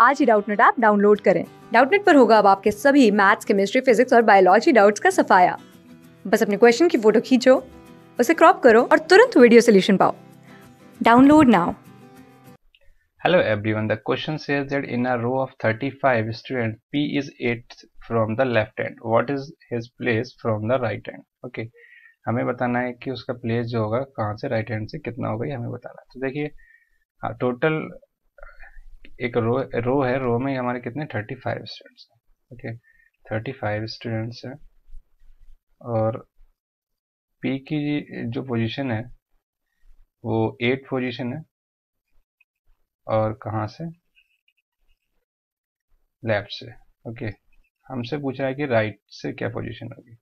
आज ही Doubtnut app download करें। डाउटनेट पर होगा अब आपके सभी मैथ्स केमिस्ट्री फिजिक्स और बायोलॉजी डाउट्स का सफाया। बस अपने क्वेश्चन की फ़ोटो खींचो उसे क्रॉप करो और तुरंत वीडियो सोल्यूशन पाओ। Download now. Hello everyone, the question says that in a row of 35 students, P is 8 from the left hand. What is his place from the right hand? Okay, हमें बताना है कि उसका place जो होगा कहाँ से राइट हैंड से कितना होगा ये हमें बताना है। तो देखिए टोटल एक रो रो है, रो में हमारे कितने? थर्टी फाइव स्टूडेंट्स हैं ओके थर्टी फाइव स्टूडेंट्स हैं। और पी की जो पोजीशन है, वो एट पोजीशन है। और कहाँ से? लेफ़्ट से ओके हमसे पूछ रहा है कि राइट से क्या पोजीशन होगी।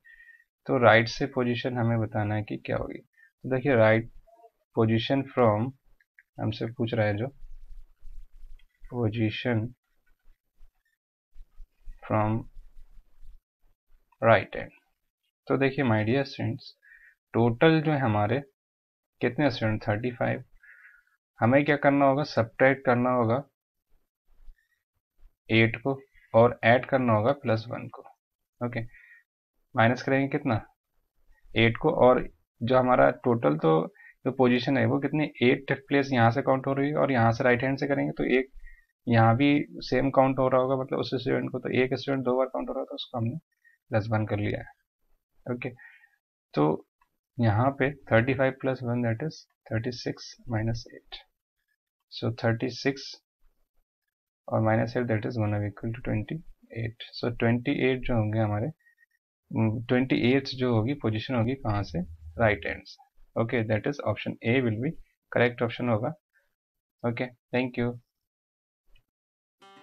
तो राइट से पोजीशन हमें बताना है कि क्या होगी। तो देखिए राइट पोजीशन फ्रॉम हमसे पूछ रहा है जो position from right hand तो देखिए माय डियर स्टूडेंट्स टोटल जो है हमारे, कितने स्टूडेंट थर्टी फाइव हमें क्या करना होगा? सब्ट्रैक्ट करना होगा एट को और ऐड करना होगा प्लस वन को। ओके माइनस करेंगे कितना? एट को और जो हमारा टोटल तो जो पोजीशन है, वो कितनी? एट प्लेस यहाँ से काउंट हो रही है और यहाँ से राइट हैंड से करेंगे तो एक यहाँ भी सेम काउंट हो रहा होगा मतलब उस स्टूडेंट को तो एक स्टूडेंट दो बार काउंट हो रहा था, उसको हमने प्लस वन कर लिया है। ओके तो यहाँ पे thirty five plus one that is thirty six minus eight so thirty six और minus eight that is one of equal to twenty eight so twenty eight जो होंगे हमारे ट्वेंटी एट जो होगी पोजिशन होगी कहाँ से? राइट हैंड से। Okay that is option A will be correct option होगा। Okay thank you